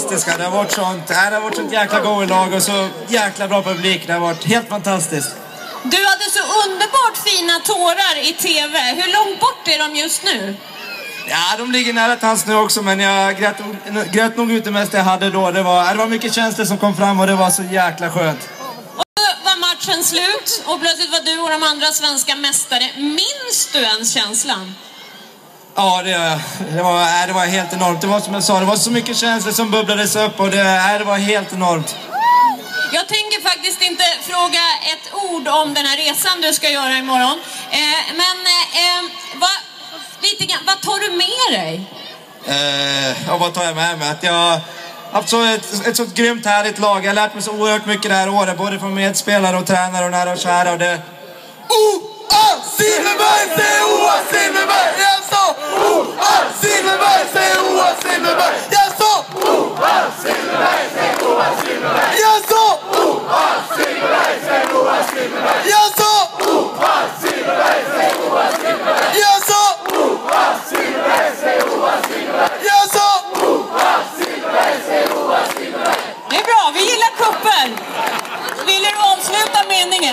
fantastiska. Det har varit sånt, det har varit sånt jäkla go-lag och så jäkla bra publik. Det har varit helt fantastiskt. Du hade så underbart fina tårar i TV. Hur långt bort är de just nu? Ja, de ligger nära till hands nu också, men jag grät, grät nog ut det mesta jag hade då. Det var, det var mycket känslor som kom fram och det var så jäkla skönt. Och så var matchen slut och plötsligt var du och de andra svenska mästare. Minns du ens känslan? Ja, det, det, var, det var helt enormt. Det var som jag sa, det var så mycket känslor som bubblades upp och det, det var helt enormt. Jag tänker faktiskt inte fråga ett ord om den här resan du ska göra imorgon. Eh, men eh, vad, lite grann, vad tar du med dig? Eh, ja, vad tar jag med mig? Att jag haft så ett, ett så grymt härligt lag. Jag har lärt mig så oerhört mycket det här året, både från medspelare och tränare och nära och kära. Och det... O-A! landing at